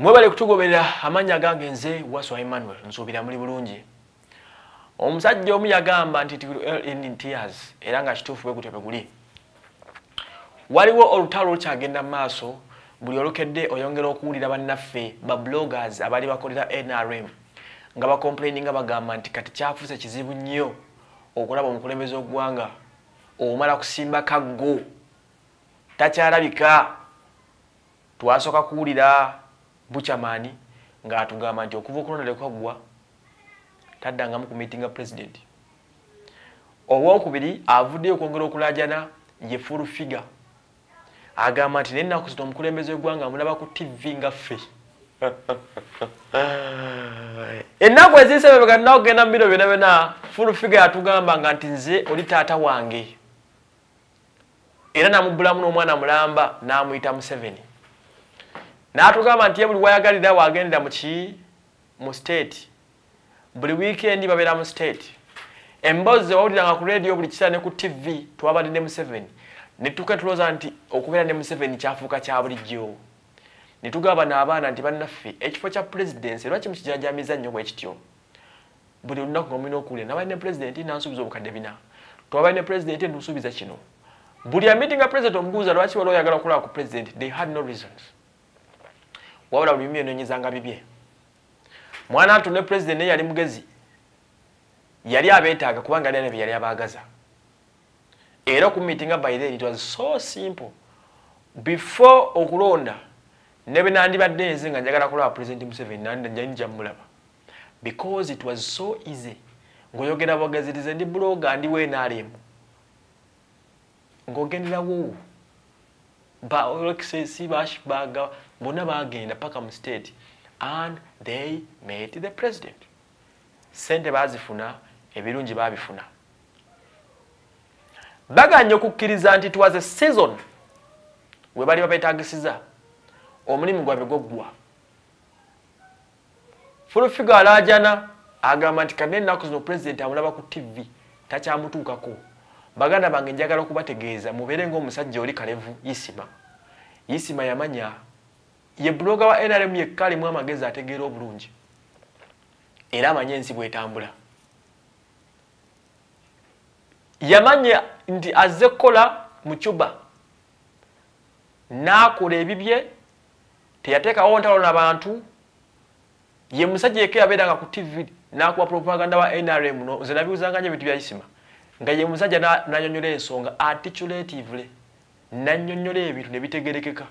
mwebale kutugoberera amannya gange nze waswa emmanuel nsuubira muli bulungi. Omusajja omu yagamba nti tears era nga kituufu bwe gutyo bwe guli. Waliwo olutalo olukyagenda mu maaso buli olukedde oyongera okuwulira bannaffe ba bloggers abaali bakolera nrm nga bacomplaininga bagamba nti kati kyafuuse kizibu nnyo okulaba omukulembeze ogwanga. Omala kusimba kaggo takyalabika. Twasooka kuwulira buchamani ng'atugamba nti okuva okulonda lekwaggwa taddangamu ku meetinga president. Owokubiri avuddeyo okwongera okulajana ye full figure. Agamba nti nennaku zino omukulembeze wegwanga mulaba ku tv nga ffe. Ennaku ezisebebeka nina okugenda mu biro byona byona full figure yatugamba nga nti nze oli taata wange. Era namubulamu n'omwana mulamba n'amuyita museveni n'atugamba nti ye buli wayagalira wagendera muki mu state. Buli wiikendi babeera mu state. Emboozi zewawuliranga ku radio buli kiseera ne ku tv twabadde ne museveni netuka tulowooza nti okubeera ne museveni kyafuuka kya bulijjo. Ne tugamba n'abaana nti bannaffe ekifo kya pulezidensy lwaki mukijajamiza nnyo bwe kityo? Buli lunaku nga mulina okuwulira nabali ne pulezidenti nansuubiza obukadde bina. Twabali ne pulezidenti ntusuubiza kino. Buli amitinga pulezidenti omubuuza lwaki wali oyagala okulaba ku pulezidenti they had no reasons wabula buli bimu byenoonyezanga bibye. Mwana atu ne pulezidenti naye yali mugezi yali abeetaaga kubanga ali ane bye yali abaagaza. Era okumitinga by then it was so simple. Before okulonda ne bwe nandibadde nze nga njagala kulaba president museveni nanjanja mulaba because it was so easy. Ng'oyogera bwagazirize ndi buloga ndi wenaalemu ng'ogenderawo ba olexesi bashbaga bonna bagenda paka mu state and they met the president. sente bazifuna ebirungi babifuna baganye okukkiriza nti twas a season. we bali babetagisiza omulimu gwabwe gwoggwa fulufigo alajana agamba nti kanne ennaku zino pulezidenti amulaba ku tv takyamutuukako baganda bange njagala okubategeeza mubeere ngaomusajja oli kalevu isima isima yamanya ye buloga wa nrm yekka alimu amagezi ategeera obulungi. Era amanye ensi bwetambula. Yamanya nti azze kukola mu cuba. N'akola ebibye teyateekawo ntalo nabantu ye musajja yekka yabeeranga ku tv n'akuba propaganda wa nrm no nze nabiwuzanga nyo ebintu bya isima nga ye musajja nanyonyola ensonga articulatively nanyonyola ebintu ne bitegerekeka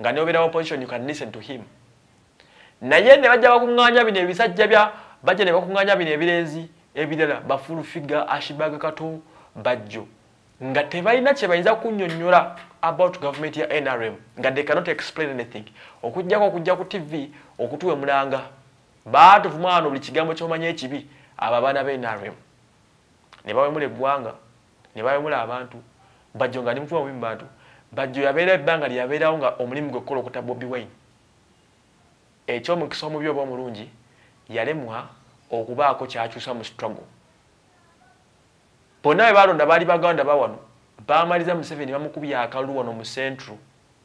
nga neobeera opposition you can listen to him. Naye ne bajja bakuŋŋaanya bino ebisajja bya bajja ne bakuŋŋaanya bino ebirenzi ebirala bafulufiga ashibaga kato bajjo. Nga tebalina kye bayinza kunnyonnyola about government ya nrm nga they cannot explain anything. Okujjako okujja ku tv okutuwa emulanga baatuvuma wano buli kigambo kyomanya ekibi abo abaana ba nrm ne bawemula eggwanga ne bawemula abantu. Bajjo nga nimutuma mubi mu bantu bajjo yabeera ebbanga lyeyabeerawo nga omulimu gwe kukola okuta bobi wine. Ekyomukisa omubi oba omulungi yalemwa okubaako kyakyusa mu struggle. Bonna bwe balonda baali baganda bawano bamaliza museveni bamukubya akalulu wano mu centro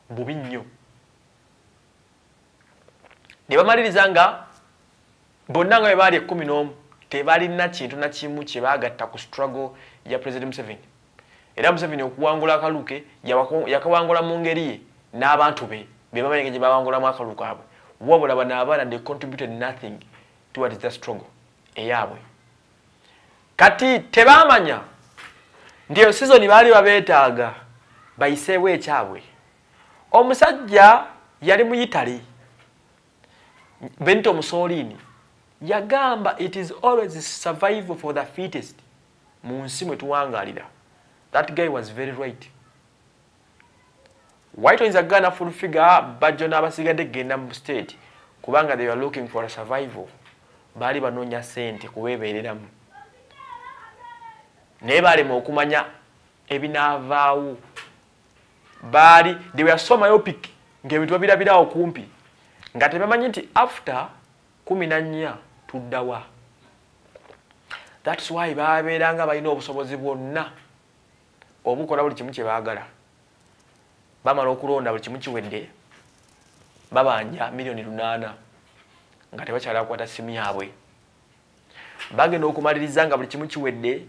bubi nnyo. Ne bamaliriza nga bonna nga bwe baali ekkumi n'omu tebalina kintu nakimu kye baagatta ku struggle ya president museveni era museveni okuwangula akaluke yakawangula mu ngeri ye n'abantu be be bamanyenge gye bawangulamu akalu kaabwe wabula bano abaana they contributed nothing towards the struggle eyaabwe kati tebamanya nti eyo sizoni baali babeetaaga bayiseewo ekyabwe. Omusajja yali mu itali benito musolini yagamba it is always survival for the fittest. Mu nsi mwe tuwangalira that guy was very right. White oyinza kugana full figure bajjo n'abasigadde genda mu state kubanga they were looking for a survival. Baali banoonya sente kubeebereramu naye baalema okumanya ebinaavaawo. Baali they were so myopic ng'ebintu babirabirawo kumpi. Nga tebamanyi nti after kumi na nnya tuddawa. Thats why babeeranga balina obusobozi bwonna obukola buli kimu kye baagala. Bamala okulonda buli kimu kiwedde babanja miliyoni lunaana nga tebakyala kukwata simu yaabwe. Bagenda okumaliriza nga buli kimu kiwedde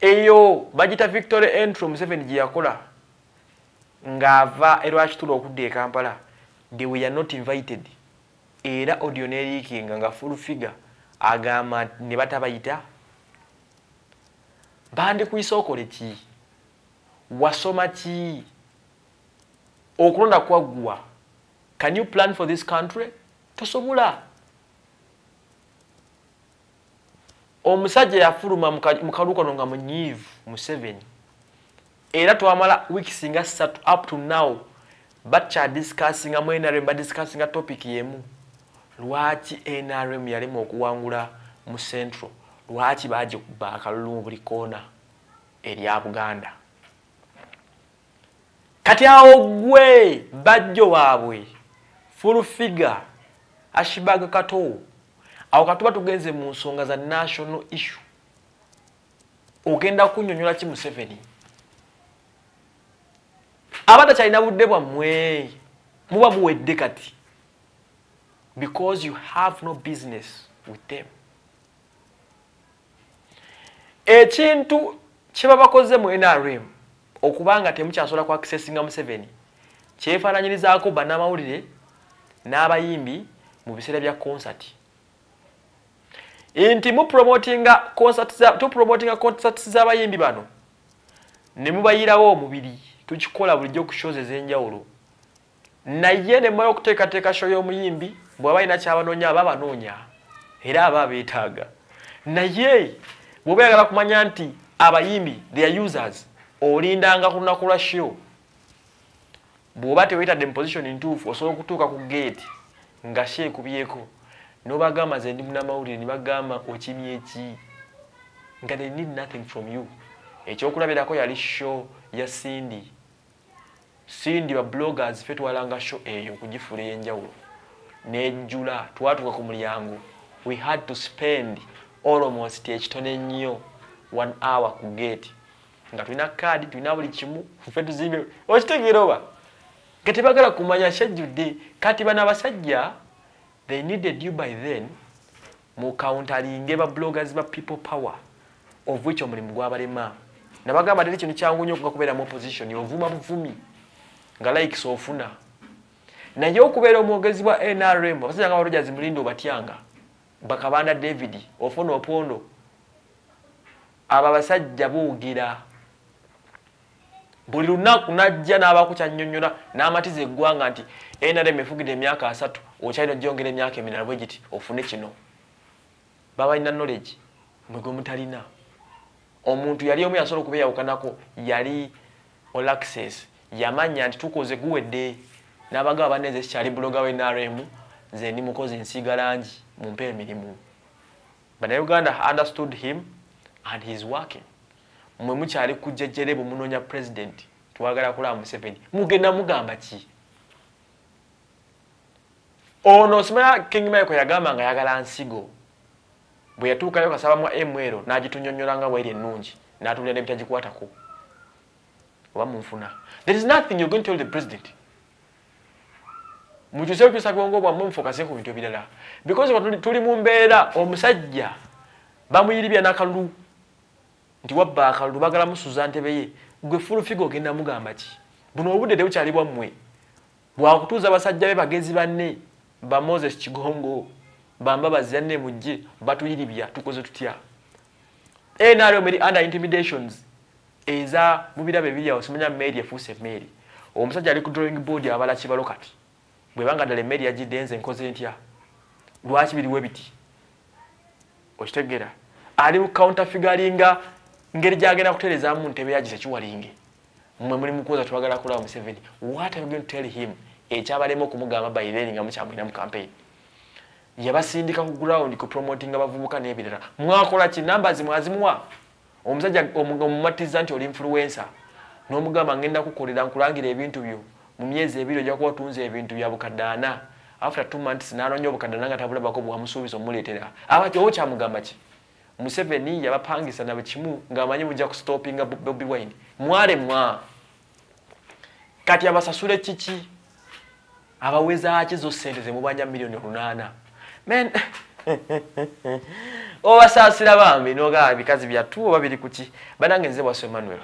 eyo bagita victoria entro museveni gye yakola ng'ava erwakitula okudda e kampala they were not invited. Era audio neriikinga nga full figure agamba ne batabayita bandikuyisa okole ki? Wasoma ki? Okulonda kwaggwa can you plan for this country? Tosobola. Omusajja yafuluma mu kalukano nga munyiivu museveni. Era twamala weeks nga ssatu up to now bakyadisikasinga mu nrm badisikasinga topic yemu lwaki nrm yalema okuwangula mu central lwaki baje kuba akalulu mu buli koona erya buganda? Kati awo gwe bajjo waabwe full figure ashibaga kato awo katuba tugenze mu nsonga za national issue ogenda kunyonyola ki museveni? Abatakyalina budde bwammwe muba muwedde kati because you have no business with them ekintu kyeba bakoze mu nrm okubanga temukyasobola ku accessinga museveni kyefaananyirizaako bannamawulire n'abayimbi mu biseera bya concert. Nti mupromotinga tupromotinga concert z'abayimbi bano ne mubayirawo omubiri tukikola bulijjo ku shows ez'enjawulo. Naye ne mmala okuteekateeka show y'omuyimbi bw'aba alina kyabanoonya aba abanoonya era aba abeetaaga. Naye bw'oba yagala kumanya nti abayimbi their users olindanga ku lunaku lwa show. Bw'oba teweetadde mu position ntuufu osobola okutuuka ku gate nga sho ekubyeko n'obagamba ze ndi munamawulire ne bagamba okimye eki nga they need nothing from you. Ekyokulabirako yali show ya sindi sindi ba bloggers fe twalanga show eyo kugifuula ey'enjawulo nejjula twatuuka ku mulyango. We had to spend almost ekitone nnyo one hour ku gate. Nga tulina kaadi tulina buli kimu fe tuzimbe. Okitegeera oba? Nga tebagala kumanya kyajjudde kati bano abasajja they needed you by then mu countalinge ba bloggers ba people power of which omulimu gwabalema. Nabagamba teri kintu kyangu nnyo okuga kubeera mu opposition ovuma buvumi nga likes ofuna naye okubeera omwogezi bwa nrm abasajja nga barogers mulindi obatyanga bakabanda david ofuna opondo abo abasajja boogera buli lunaku najja n'abakukyanyonyola n'amatiza eggwanga nti nrm efugidde emyaka asatu okyalina gyongera emyaka emirala bwe giti ofune kino. Baba balina knowledge mwegwe mutalina. Omuntu yali omu yasobola okubeeyawukanako yali olaxes yamanya nti tukoze guwedde. N'abagaba baneze kikyali buloga we nrm nze ndi mukozi nsiiga langi mumpe emirimu bannayuganda understood him and heis working. Mwe mukyali kujjejjere bwe munoonya president. Twagala kulaba museveni. Mugenda mugamba ki? Ono osimanya king michael yagamba nga yagala nsigo. Bwe yatuukayo kasaba mwa mr n'agitunyonnyola nga bweri ennungi n'atulira nebitagikwatako oba munfuna. There is nothing you're going to tell the president mukyuse okyusa bwongo bwammwe mufokase ku bintu ebirala. Because tuli mu mbeera omusajja bamuyiribya n'akalulu. Nti wabba akalulu bagala musuza ntebe ye. Gwe fulufiga ogenda mugamba ki? Buno obudde tebukyali bwammwe. Bwakutuuza basajja be bagezi banne ba moses kigongo bambabazi yanne mujje batuyiribya tukoze tutya? Nrm eri under intimidations eza mubirabe ebiryawo simanya mary efuuse mary omusajja ali ku drawing board abala kibalo kati bwebanga ddala emmeri yagidde nze nkoze ntya? Lwaki biriwe biti? Okitegera ali mu counterfigaringa ngeri gyagenda kutereezaamu ntebe yagise kiwalinge. Mmwe muli mukuuza twagala kulaba museveni. What are you going to tell him? Ekyabalema okumugamba by then nga mukyamulina mu campaign. Yabasindika ku ground ku promoting abavubuka n'ebirala. Mwakola ki? Numbers mwazimuwa? Omusajja omumatiza nti oli influencer. N'omugamba ngenda kukolera nkulangira ebintu byo mu myezi ebiri ojja kuba otunze ebintu bya bukadde ana after two months n'anonya obukadde ana nga tabulabako bwamusuubiza omuleetera. Abati owo kyamugamba ki? Museveni yabapangisa na bwe kimu ng'amanyi mujja kustopinga bobi wine. Mwalemwa kati abasasule kiki? Abawezaki zo sente zemubanja miliyoni lunaana men obasaasira bambi nogaa bikazi byatu oba biri kuki banange nze bwaso emmanuel